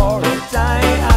or a dime.